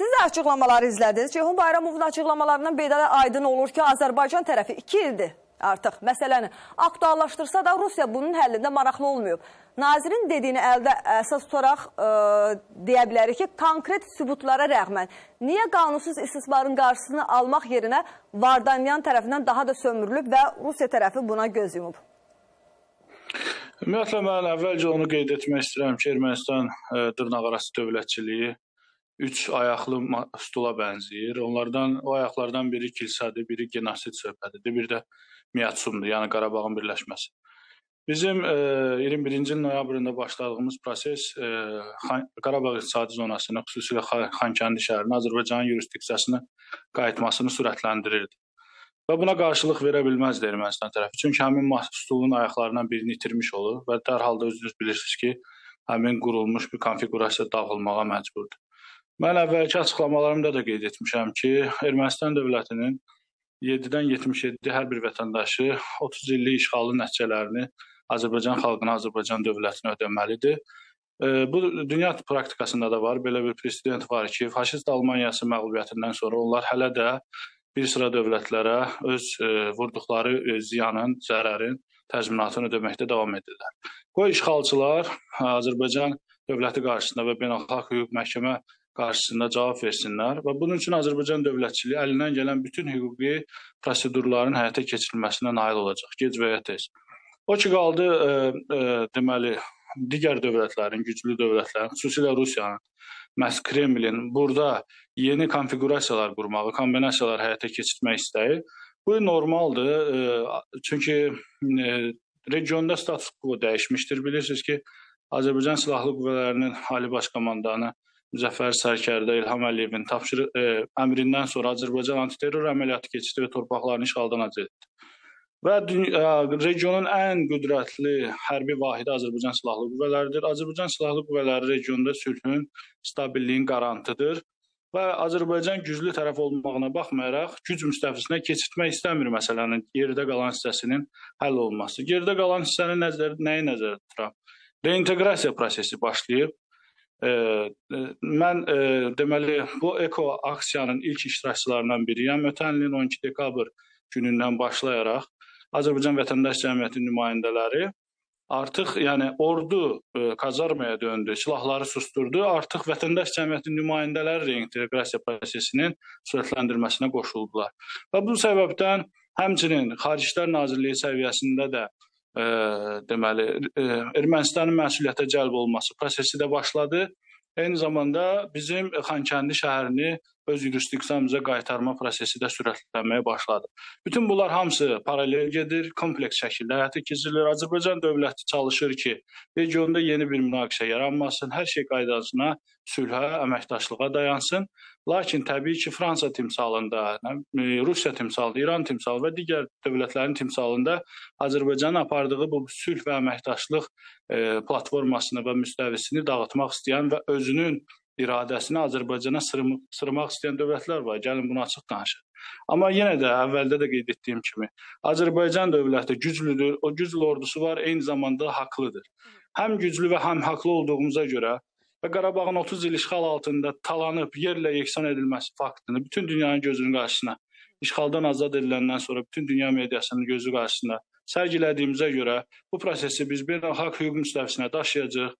Siz də açıqlamaları izlədiniz. Ceyhun Bayramovun açıqlamalarından belə aydın olur ki, Azərbaycan tərəfi 2 ildir artıq məsələni aktuallaşdırsa da Rusiya bunun həllində maraqlı olmayıb. Nazirin dediyini əldə əsas tutaraq ə, deyə bilərik ki, konkret sübutlara rəğmən niyə qanunsuz istismarın qarşısını almaq yerinə Vardanyan tərəfindən daha da sömürülüb və Rusiya tərəfi buna göz yumub? Ümumiyyətlə mən əvvəlcə onu qeyd etmək istəyirəm ki, Ermənistan dırnaqarası dövlətçiliyi üç ayaqlı stula bənzəyir. Onlardan o ayaqlardan biri kilsədir, biri genosid söhbətidir, bir də Miyatsumdur, yəni Qarabağın birləşməsi. Bizim e, 21-ci il noyabrında başladığımız proses e, Qarabağ iqtisadi zonasını, xüsusilə Xankəndi şəhərinin Azərbaycanın yurisdiksiyasına qayıtmasını sürətləndirirdi. Və buna qarşılıq verə bilməzdi Ermənistan tərəfi. Çünki həmin stulun ayaqlarından birini itirmiş olur və dərhal da özünüz bilirsiniz ki, həmin qurulmuş bir konfiqurasiya dağılmağa məcburdur. Mən əvvəlki açıqlamalarımda da qeyd etmişəm ki, Ermənistan dövlətinin 7-dən 77 hər bir vətəndaşı 30 illik işğalın nəticələrini Azərbaycan xalqına, Azərbaycan dövlətinə ödəməlidir. Bu dünya praktikasında da var. Belə bir president var ki, faşist Almaniyası məğlubiyyətindən sonra onlar hələ də bir sıra dövlətlərə öz vurduqları ziyanın, zərərin təzminatını ödəməkdə davam edirlər. Qoy işğalçılar Azərbaycan dövləti qarşısında və beynəlxalq hüquq məhkəmə qarşısında cavab versinlər və bunun üçün Azərbaycan dövlətçiliyi əlindən gələn bütün hüquqi prosedurların həyata keçirilməsinə nail olacaq, gec və ya tez. O ki qaldı ə, e, ə, e, deməli digər dövlətlərin, güclü dövlətlərin, xüsusilə Rusiyanın məhz Kremlin burada yeni konfiqurasiyalar qurmağı, kombinasiyalar həyata keçirmək istəyi bu normaldır. E, çünki regionda status quo dəyişmişdir. Bilirsiniz ki, Azərbaycan Silahlı Qüvvələrinin Ali Baş Komandanı Müzəffər Sərkərdə İlham Əliyevin tapşırıq e, əmrindən sonra Azərbaycan antiterror əməliyyatı keçirdi və torpaqlarını işğaldan azad etdi. Və dünya, e, regionun ən qüdrətli hərbi vahidi Azərbaycan Silahlı Qüvvələridir. Azərbaycan Silahlı Qüvvələri regionda sülhün, stabilliyin qarantıdır və Azərbaycan güclü tərəf olmağına baxmayaraq güc müstəvisinə keçirtmək istəmir məsələnin yerdə qalan hissəsinin həll olunması. Yerdə qalan hissəni nəzər nəyi nəzərdə tuturam? Reinteqrasiya prosesi başlayıb Mən deməli bu eko aksiyanın ilk iştirakçılarından biriyəm. Ötən ilin 12 dekabr günündən başlayaraq Azərbaycan Vətəndaş Cəmiyyətinin nümayəndələri artıq yəni ordu kazarmaya döndü, silahları susturdu. Artıq vətəndaş cəmiyyətinin nümayəndələri reinteqrasiya prosesinin sürətləndirməsinə qoşuldular. Və bu səbəbdən həmçinin Xarici İşlər Nazirliyi səviyyəsində də e, deməli e, Ermənistanın məsuliyyətə cəlb olması prosesi də başladı. Eyni zamanda bizim Xankəndi şəhərini öz yurisdiksiyamıza qaytarma prosesi də sürətlənməyə başladı. Bütün bunlar hamısı paralel gedir, kompleks şəkildə həyata keçirilir. Azərbaycan dövləti çalışır ki, regionda yeni bir münaqişə yaranmasın, hər şey qaydasına, sülhə, əməkdaşlığa dayansın. Lakin təbii ki, Fransa timsalında, Rusiya timsalında, İran timsalı və digər dövlətlərin timsalında Azərbaycanın apardığı bu sülh və əməkdaşlıq e, platformasını və müstəvisini dağıtmaq istəyən və özünün iradəsini Azərbaycana sırmaq, sırmaq istəyən dövlətlər var. Gəlin bunu açıq danışaq. Amma yenə də əvvəldə də qeyd etdiyim kimi, Azərbaycan dövləti güclüdür, o güclü ordusu var, eyni zamanda haqlıdır. Həm güclü və həm haqlı olduğumuza görə və Qarabağın 30 il işğal altında talanıb yerlə yeksan edilməsi faktını bütün dünyanın gözünün qarşısına, işğaldan azad ediləndən sonra bütün dünya mediasının gözü qarşısında sərgilədiyimizə görə bu prosesi biz beynəlxalq hüquq müstəvisinə daşıyacaq,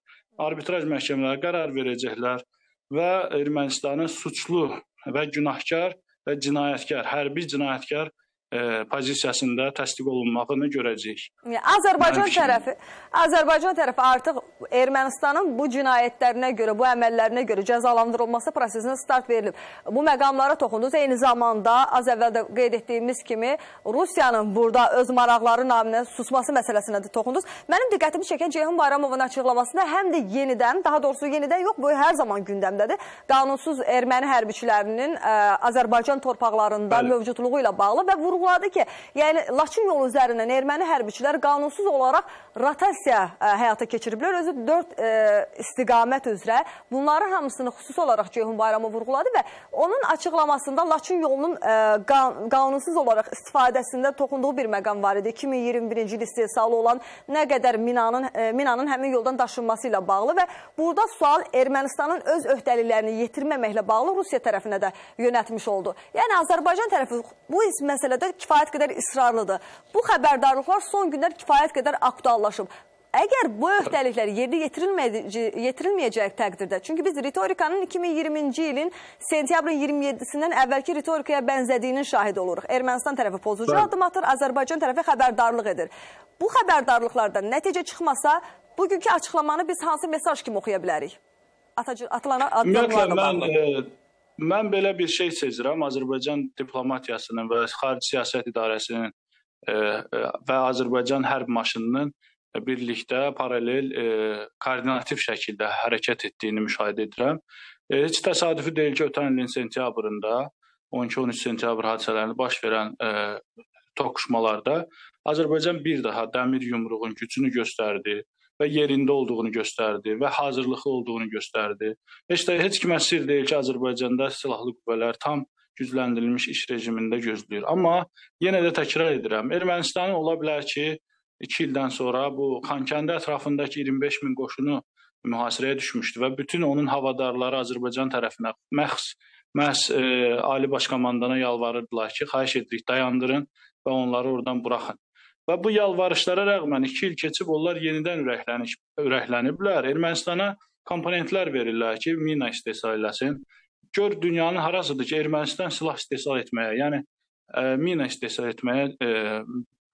arbitraj məhkəmələri qərar verəcəklər və Ermənistanın suçlu və günahkar və cinayətkar, hərbi cinayətkar e, pozisiyasında təsdiq olunmağını görəcəyik. Azərbaycan Mənim tərəfi Azərbaycan tərəfi artıq Ermənistanın bu cinayətlərinə görə, bu əməllərinə görə cəzalandırılması prosesinə start verilib. Bu məqamlara toxundunuz. Eyni zamanda az əvvəl də qeyd etdiyimiz kimi Rusiyanın burada öz maraqları naminə susması məsələsinə də toxundunuz. Mənim diqqətimi çəkən Ceyhun Bayramovun açıqlamasında həm də yenidən, daha doğrusu yenidən yox, bu hər zaman gündəmdədir. Qanunsuz erməni hərbiçilərinin ə, Azərbaycan torpaqlarında Bəli. mövcudluğu ilə bağlı və vurğu vurğuladı ki, yəni Laçın yolu üzərindən erməni hərbiçilər qanunsuz olaraq rotasiya ə, həyata keçiriblər. Özü 4 ə, istiqamət üzrə bunların hamısını xüsusi olaraq Ceyhun Bayramov vurğuladı və onun açıqlamasında Laçın yolunun ə, qan qanunsuz olaraq istifadəsində toxunduğu bir məqam var idi. 2021-ci il istehsalı olan nə qədər minanın ə, minanın həmin yoldan daşınması ilə bağlı və burada sual Ermənistanın öz öhdəliklərini yetirməməklə bağlı Rusiya tərəfinə də yönətmiş oldu. Yəni Azərbaycan tərəfi bu məsələdə kifayət qədər israrlıdır. Bu xəbərdarlıqlar son günlər kifayət qədər aktuallaşıb. Əgər bu öhdəliklər yerinə yetirilməyəcək təqdirdə, çünki biz ritorikanın 2020-ci ilin sentyabrın 27-sindən əvvəlki ritorikaya bənzədiyinin şahid oluruq. Ermənistan tərəfi pozucu addım atır, Azərbaycan tərəfi xəbərdarlıq edir. Bu xəbərdarlıqlardan nəticə çıxmasa, bugünkü açıqlamanı biz hansı mesaj kimi oxuya bilərik? Atacı, atılan addımlarla bağlı. Mən, e, mən belə bir şey sezirəm. Azərbaycan diplomatiyasının və xarici siyasət idarəsinin e, e, və Azərbaycan hərb maşınının birlikdə paralel e, koordinativ şəkildə hərəkət etdiyini müşahidə edirəm. Heç təsadüfi deyil ki, ötən ilin sentyabrında 12-13 sentyabr hadisələrində baş verən e, toqquşmalarda Azərbaycan bir daha dəmir yumruğun gücünü göstərdi və yerində olduğunu göstərdi və hazırlıqlı olduğunu göstərdi. Heç də heç kimə sir deyil ki, Azərbaycanda silahlı qüvvələr tam gücləndirilmiş iş rejimində gözləyir. Amma yenə də təkrar edirəm, Ermənistanın ola bilər ki, 2 ildən sonra bu Xankəndi ətrafındakı 25 min qoşunu mühasirəyə düşmüşdü və bütün onun havadarları Azərbaycan tərəfinə məxs məhz e, Ali Baş komandana yalvarırdılar ki, xahiş edirik dayandırın və onları oradan buraxın. Və bu yalvarışlara rəğmən 2 il keçib onlar yenidən ürəklənib, ürəkləniblər. Ermənistana komponentlər verirlər ki, mina istehsal eləsin. Gör dünyanın harasıdır ki, Ermənistan silah istehsal etməyə, yəni ə, e, mina istehsal etməyə ə, e,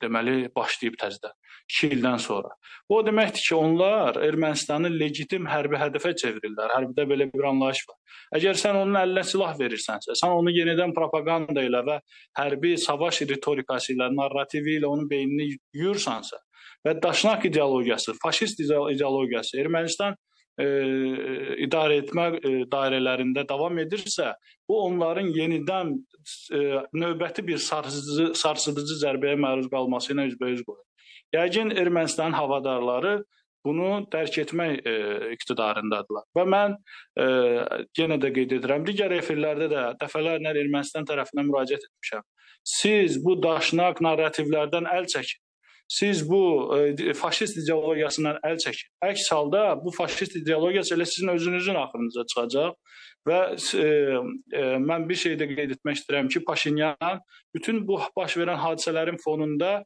deməli başlayıb təzədən 2 ildən sonra. Bu o deməkdir ki, onlar Ermənistanı legitim hərbi hədəfə çevirirlər. Hərbidə belə bir anlayış var. Əgər sən onun əlinə silah verirsənsə, sən onu yenidən propaganda ilə və hərbi savaş ritorikası ilə, narrativi ilə onun beynini yuyursansa və daşnaq ideologiyası, faşist ideologiyası Ermənistan e, idarə etmə e, dairələrində davam edirsə, bu onların yenidən e, növbəti bir sarsıdıcı sarsıdıcı zərbəyə məruz qalması ilə üzbəüz qoyur. Yəqin Ermənistan havadarları bunu dərk etmək e, iqtidarındadılar. Və mən e, yenə də qeyd edirəm, digər efirlərdə də dəfələrlə Ermənistan tərəfindən müraciət etmişəm. Siz bu daşnaq narrativlərdən əl çəkin. Siz bu e, faşist ideologiyasından əl çəkin. Əks halda bu faşist ideologiya elə sizin özünüzün axırınıza çıxacaq və e, e, mən bir şey də qeyd etmək istəyirəm ki, Paşinyan bütün bu baş verən hadisələrin fonunda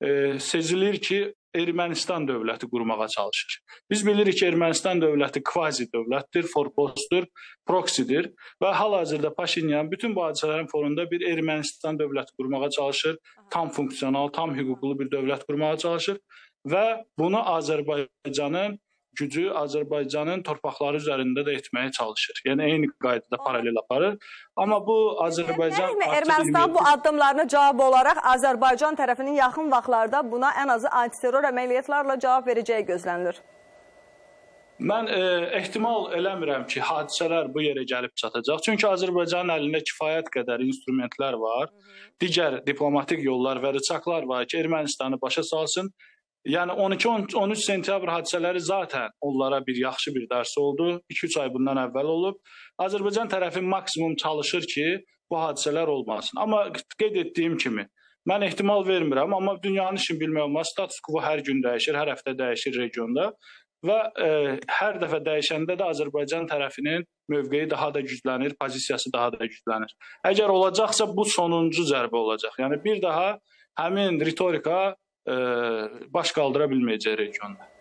e, sezilir ki, Ermənistan dövləti qurmağa çalışır. Biz bilirik ki, Ermənistan dövləti kvazi dövlətdir, forpostdur, proksidir və hal-hazırda Paşinyan bütün bu hadisələrin fonunda bir Ermənistan dövləti qurmağa çalışır, tam funksional, tam hüquqlu bir dövlət qurmağa çalışır və bunu Azərbaycanın gücü Azərbaycanın torpaqları üzərində də etməyə çalışır. Yəni eyni qaydada paralel aparır. Amma bu Azərbaycan yəni, Ermənistan bu addımlarına cavab olaraq Azərbaycan tərəfinin yaxın vaxtlarda buna ən azı antiterror əməliyyatlarla cavab verəcəyi gözlənilir. Mən e, ehtimal eləmirəm ki, hadisələr bu yerə gəlib çatacaq. Çünki Azərbaycanın əlində kifayət qədər instrumentlər var. Digər diplomatik yollar və rıçaqlar var ki, Ermənistanı başa salsın Yəni 12-13 sentyabr hadisələri zaten onlara bir yaxşı bir dərs oldu. 2-3 ay bundan əvvəl olub. Azərbaycan tərəfi maksimum çalışır ki, bu hadisələr olmasın. Amma qeyd etdiyim kimi, mən ehtimal vermirəm, amma dünyanın işini bilmək olmaz. Status quo hər gün dəyişir, hər həftə dəyişir regionda və e, hər dəfə dəyişəndə də Azərbaycan tərəfinin mövqeyi daha da güclənir, pozisiyası daha da güclənir. Əgər olacaqsa bu sonuncu zərbə olacaq. Yəni bir daha həmin ritorika baş qaldıra bilməyəcək regionda.